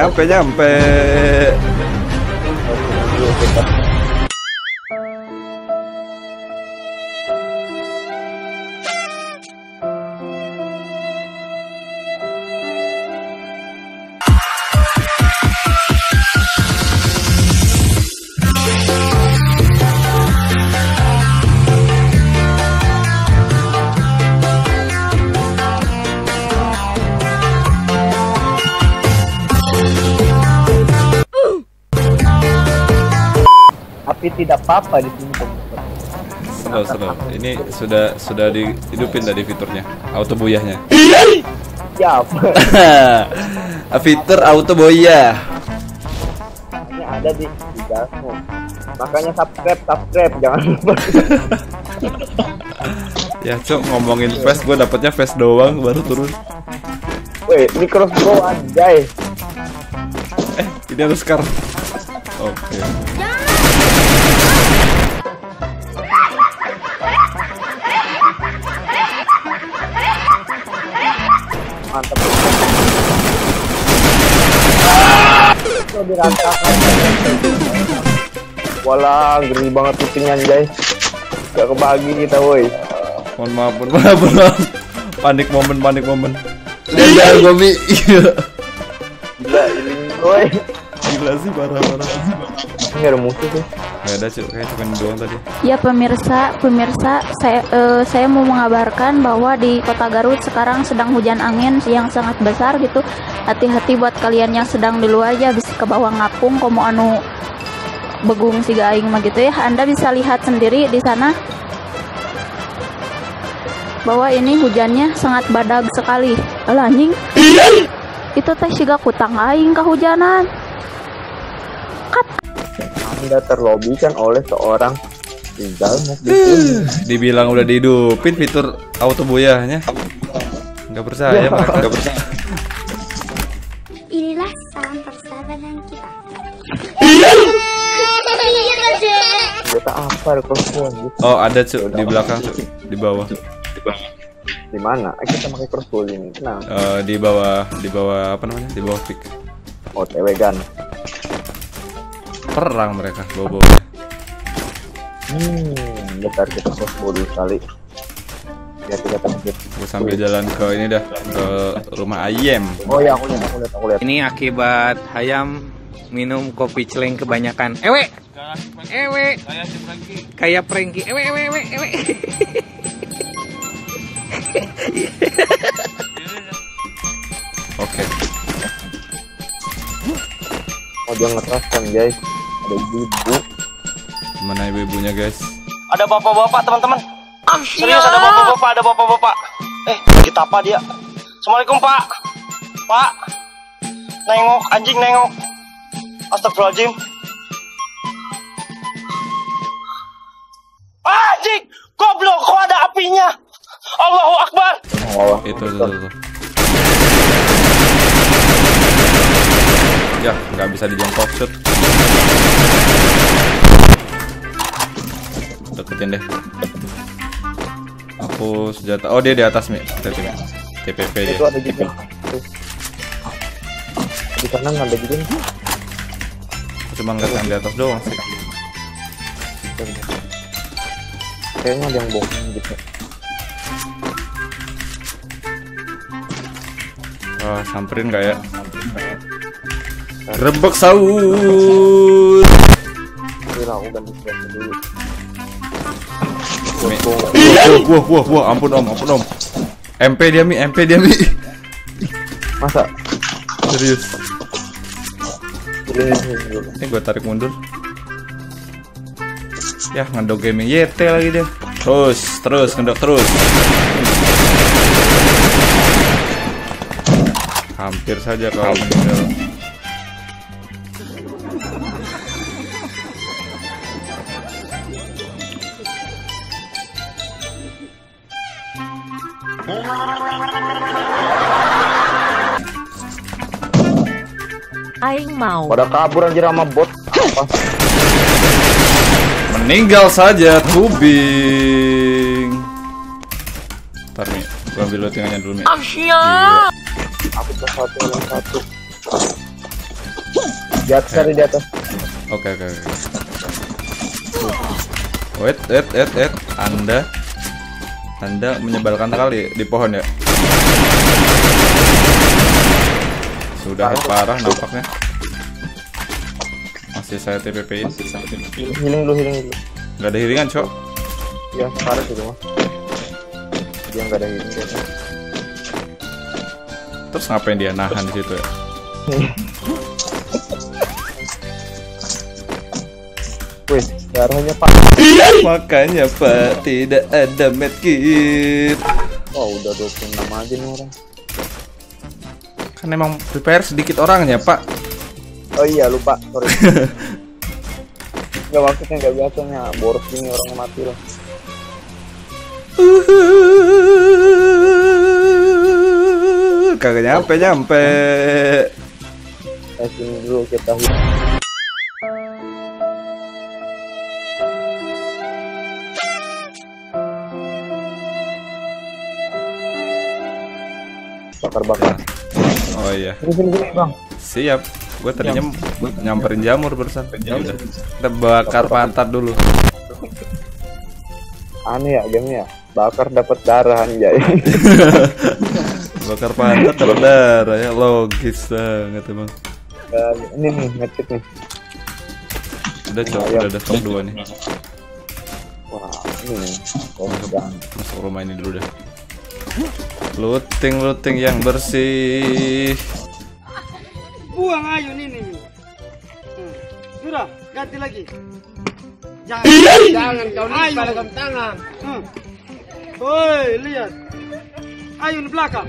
Nyampe nyampe. Tapi apa-apa di sini. Slow slow. Ini sudah sudah dihidupin tadi fiturnya. Auto buyahnya. Siap. Fitur auto boyah. Ini ada di di Gasmo. Makanya subscribe, subscribe jangan lupa. Ya cok ngomongin face gue dapetnya face doang baru turun. Woi, ini crossbow anjay. Eh ini harus sekarang. Oke. Mantap. Lo dirantakan. Walah, ngeri banget putingnya anjay. Gak kebagi kita, woi. Mohon maaf, mohon maaf, mohon maaf. Panik momen, panik momen. Iya, gue mi. Gila, ini woi. Gila sih parah parah. Ini ada musuh sih. Gak ada cok, kayak cuma doang tadi. Ya pemirsa, pemirsa, saya eh, saya mau mengabarkan bahwa di Kota Garut sekarang sedang hujan angin yang sangat besar gitu. Hati-hati buat kalian yang sedang di luar aja bisa ke bawah ngapung komo anu begung si aing mah gitu ya. Anda bisa lihat sendiri di sana bahwa ini hujannya sangat badag sekali. Alah anjing. Itu teh siga kutang aing kehujanan. Anda terlobikan oleh seorang tinggal gitu. Dibilang udah dihidupin fitur auto boyahnya. Gak percaya, mereka gak percaya. Inilah salam persahabatan kita. Kita apa anjir? Oh ada cok di belakang cok, di bawah. Di mana? Eh, kita pakai crossbow ini. Nah, Eh, di bawah, di bawah apa namanya? Di bawah pick. OTW gun. Perang mereka bawa Hmm, bentar kita crossbow dulu sekali. Biar kita takut. Gue sambil jalan ke ini dah ke rumah ayam. Oh ya, aku lihat, aku lihat, aku lihat. Ini akibat ayam minum kopi celeng kebanyakan. Ewe, ewe, kayak Prengki. Ewe, ewe, ewe, ewe. Oke. Oh dia ngeras kan guys. Ada ibu. Mana ibu-ibunya guys? Ada bapak-bapak teman-teman. Serius ada bapak-bapak, ada bapak-bapak. Eh, kita apa dia? Assalamualaikum Pak. Pak. Nengok, anjing nengok. Astagfirullahaladzim. Ah, Anjing, goblok, kok ada apinya? Allahu Akbar. Oh, Itu itu itu. Ya, nggak bisa dijangkau shoot. Deketin deh. Aku senjata. Oh dia di atas mi. TPP dia. Itu ada juga. Di kanan ada juga nih. Aku cuma ngeliat yang di atas doang sih. Kayaknya ada yang bohong gitu. Wah, samperin nggak ya? Gerebek saus. Kira aku ganti dulu. Wah, wah, wah, wah, ampun om, ampun om. MP dia mi, MP dia mi. Masa? Serius. Ini gue tarik mundur. Ya, ngedok gaming YT lagi dia. Terus, terus, ngedok terus. Hampir saja kau meninggal. Aing mau. Pada kabur anjir sama bot. Apa? Meninggal saja tubing. Ntar nih, gue ambil lootingannya dulu nih. Asia. Aku ke satu yang satu. Di atas ada di atas. Oke oke oke. Wait, wait, wait, wait. Anda Anda menyebalkan kali di pohon ya. Sudah parah nampaknya. Masih saya TPP-in. Healing dulu, healing dulu. Gak ada hiringan, Cok. Ya, parah sih mah. Dia nggak ada healing. kayaknya. Terus ngapain dia nahan di situ ya? Wih, darahnya pak. Makanya, Pak, tidak ada medkit. Oh, udah 26 aja nih orang. Kan emang prepare sedikit orangnya, Pak. Oh iya, lupa. Sorry. Nggak maksudnya nggak biasanya boros gini orangnya mati loh. Kagak nyampe nyampe. Eh, sini dulu kita healing. Bakar-bakar. Oh iya. Sini sini sini bang. Siap. Gue tadinya nyamperin jamur barusan. Ya udah. Kita bakar pantat dulu. Aneh ya game ya. Bakar dapat darah anjay. Bakar pantat dapat darah ya logis banget emang. Dan ini nih medkit nih. Udah coba udah ada stok dua nih. Wah, ini nih. Bang. Masuk rumah ini dulu deh. Looting looting yang bersih. buang ayun ini Hmm. sudah ganti lagi jangan jangan kau lipat dalam tangan hmm. Woi lihat ayun belakang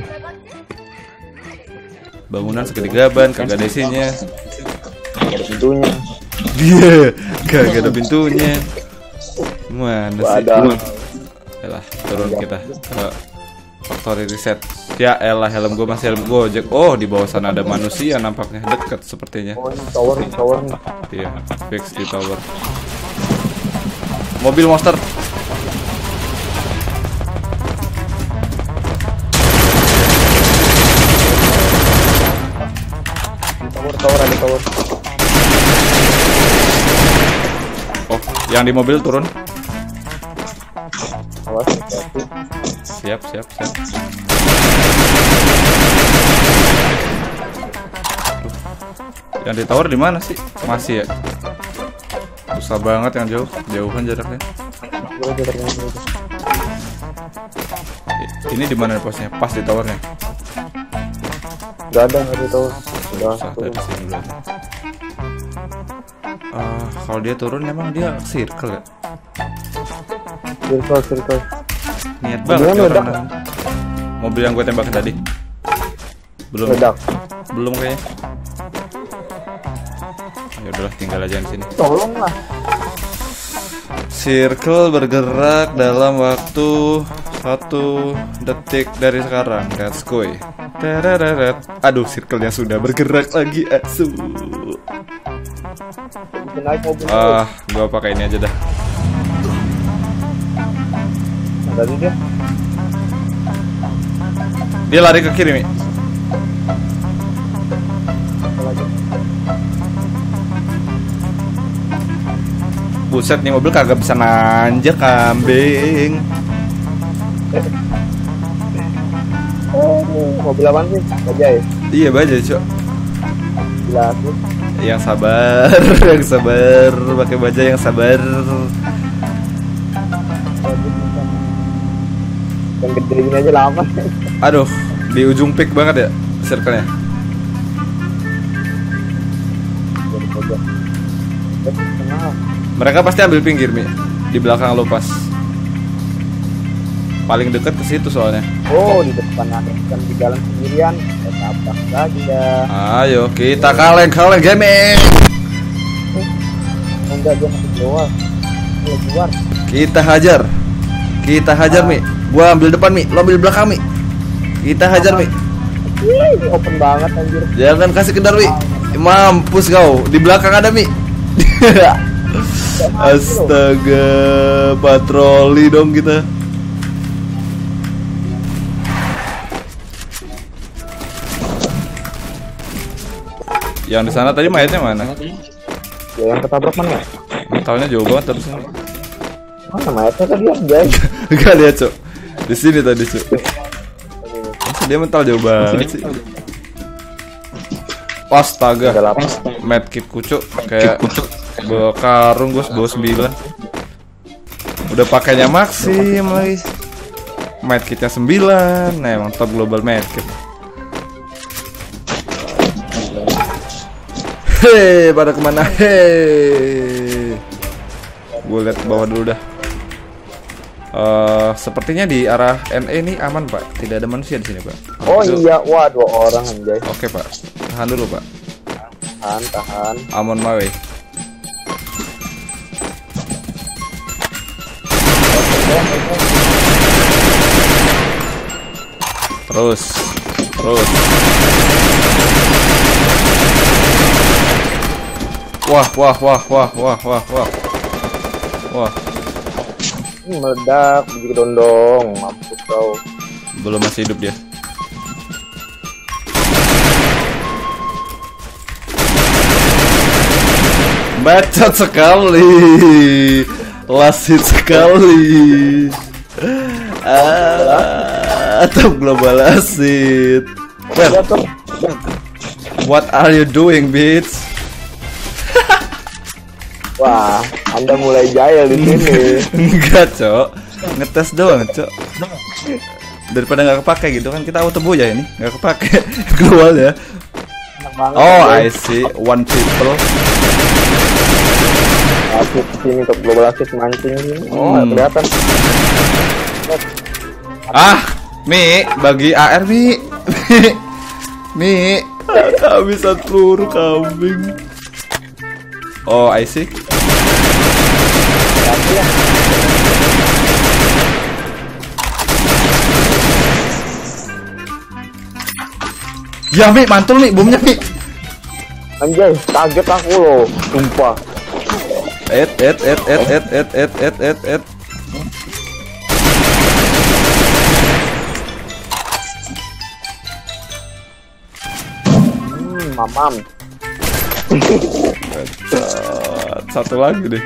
Bangunan segede gaban, kagak ada isinya. Ada pintunya. Dia kagak ada pintunya. Mana sih? Yalah, turun kita ke factory reset. Ya elah helm gue masih helm Gojek. Oh, di bawah sana ada manusia nampaknya dekat sepertinya. Oh, ini tower nih, tower nih. Iya, fix di tower. Mobil monster. Tower, tower ada tower. Oh, yang di mobil turun. Awas. Siap, siap, siap. Yang di tower di mana sih? Masih ya? Susah banget yang jauh, jauhan jaraknya. Ini di mana posnya? Pas di towernya. Gak ada, gak ada tower. Udah, Susah turun. dari sini dulu. Ah, kalau dia turun emang dia circle ya? Circle, circle. Niat banget meledak orang. Mobil yang gue tembakin tadi. Belum. Ledak. Belum kayaknya. Ya udahlah, tinggal aja di sini. Tolong lah. Circle bergerak dalam waktu satu detik dari sekarang. That's. Tereret. Aduh, circle-nya sudah bergerak lagi. Asu. Ah, gua pakai ini aja dah. Tadi dia. Dia lari ke kiri, Mi. Apa lagi? Buset nih mobil kagak bisa nanjak kambing. Oh, mobil apaan sih? Bajai. Iya baja, Cok. Gila aku. Yang sabar, yang sabar, pakai baja yang sabar. Yang gede gini aja lama. Aduh, di ujung peak banget ya circle-nya. Eh. Mereka pasti ambil pinggir, Mi. Di belakang lo pas. Paling deket ke situ soalnya. Oh, di depan ada bukan di jalan sendirian. Kita tabrak saja. Ayo, kita kaleng-kaleng gaming. Oh, enggak dia masih keluar. Keluar. Kita hajar. Kita hajar, Mi. Gua ambil depan, Mi. Lo ambil belakang, Mi. Kita hajar, Mi. Ih, open banget anjir. Jangan kasih kendar, Mi. Mampus kau. Di belakang ada, Mi. Astaga, patroli dong kita. Yang di sana tadi mayatnya mana? Ya yang ketabrak mana? Mentalnya jauh banget terus. Mana mayatnya tadi guys? Gak lihat cok. Di sini tadi cok. Masa dia mental jauh banget sih. Astaga. Medkit kucuk kayak bawa karung gue bawa sembilan. Udah pakainya maksim lagi. Medkitnya sembilan. Nah emang top global medkit. Hei, pada ke mana? Hei, gue lihat bawah dulu dah. Eh, sepertinya di arah NE ini aman pak, tidak ada manusia di sini pak. Oh Itu- iya, wah dua orang anjay. Oke pak, tahan dulu pak. Tahan, tahan. Amon Mawe. Terus, terus. Wah, wah, wah, wah, wah, wah, wah. Wah, Meledak, biji dondong, mampus kau. belum masih hidup dia. Bacot sekali. Lasit sekali. Ah, top global asid. Well, what are you doing, bitch? Wah, anda mulai jahil di sini. Enggak, Cok. Ngetes doang, Cok. Daripada nggak kepake gitu kan kita auto boya ini, nggak kepake global ya. Oh. I see. One people. Asyik sini untuk global asyik mancing sini. Oh, Hmm. kelihatan. Ah, Mi, bagi AR Mi. Mi, kehabisan peluru kambing. Oh, I see. Ya Mi, mantul Mi, bomnya Mi. Anjay, kaget aku loh, sumpah. Et, et, et, et, et, et, et, et, et, et. Hmm, mamam. Satu lagi deh.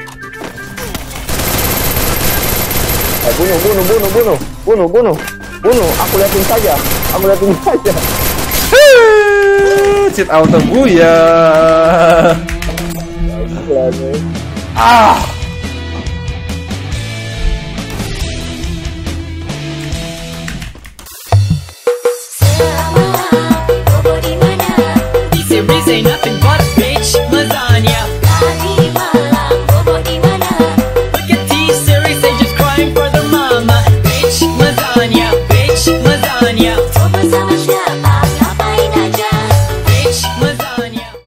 Eh, bunuh, bunuh, bunuh, bunuh, bunuh, bunuh, bunuh. Aku liatin saja, aku liatin saja. Cheat auto. Gila nih. Ah,